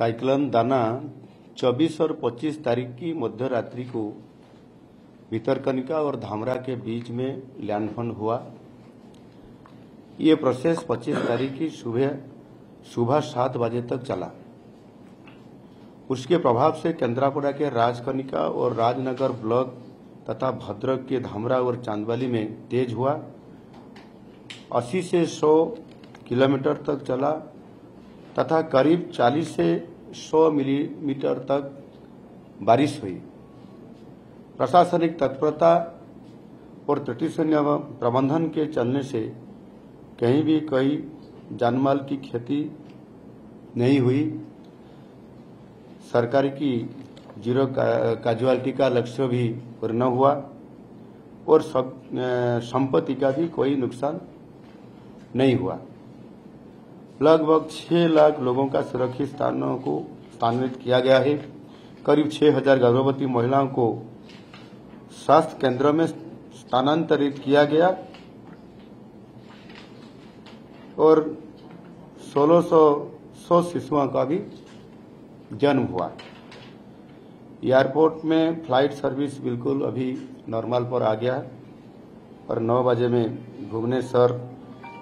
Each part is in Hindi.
साइक्लोन दाना 24 और 25 तारीख की मध्य रात्रि को भितरकनिका और धामरा के बीच में लैंडफॉल हुआ। ये प्रोसेस 25 तारीख की सुबह सुबह सात बजे तक चला। उसके प्रभाव से केंद्रापड़ा के राजकनिका और राजनगर ब्लॉक तथा भद्रक के धामरा और चांदवाली में तेज हुआ। 80 से 100 किलोमीटर तक चला। तथा करीब 40 से 100 मिलीमीटर तक बारिश हुई। प्रशासनिक तत्परता और त्रुटिशून्य प्रबंधन के चलने से कहीं भी कोई जानमाल की खेती नहीं हुई। सरकार की ज़ीरो कैजुअलिटी का लक्ष्य भी पूर्ण हुआ और संपत्ति का भी कोई नुकसान नहीं हुआ। लगभग छह लाख लोगों का सुरक्षित स्थानों को स्थानांतरित किया गया है। करीब छह हज़ार गर्भवती महिलाओं को स्वास्थ्य केंद्रों में स्थानांतरित किया गया और 1600 सौ शिशुओं का भी जन्म हुआ। एयरपोर्ट में फ़्लाइट सर्विस बिल्कुल अभी नॉर्मल पर आ गया और 9 बजे में भुवनेश्वर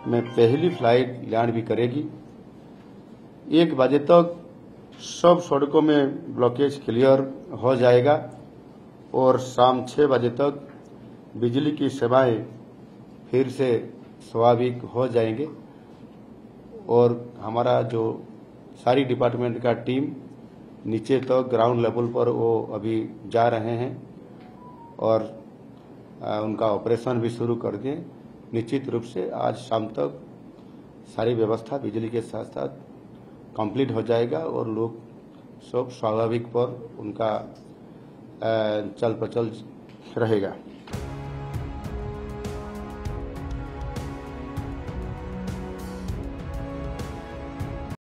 में पहली फ़्लाइट लैंड भी करेगी। एक बजे तक सब सड़कों में ब्लॉकेज क्लियर हो जाएगा और शाम छह बजे तक बिजली की सेवाएँ फिर से स्वाभाविक हो जाएँगे और हमारा जो सारी डिपार्टमेंट का टीम नीचे तक तो ग्राउंड लेवल पर वो अभी जा रहे हैं और उनका ऑपरेशन भी शुरू कर दिए। निश्चित रूप से आज शाम तक सारी व्यवस्था बिजली के साथ साथ कंप्लीट हो जाएगा और लोग सब स्वाभाविक पर उनका चल प्रचल रहेगा।